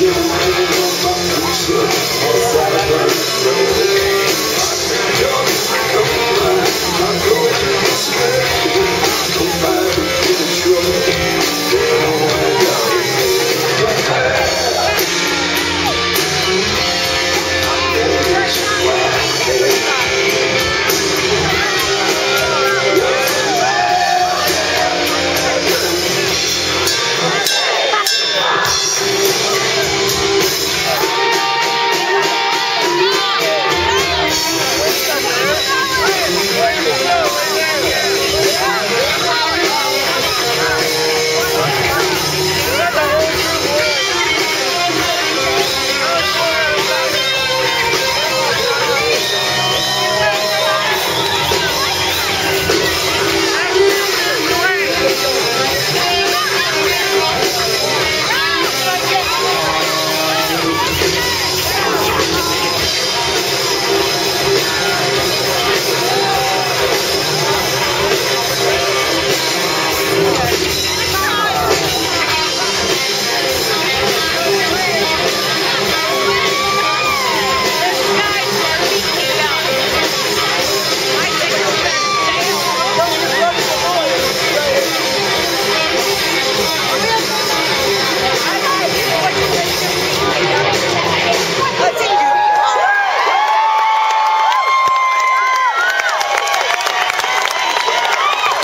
You're the you, you, you, you,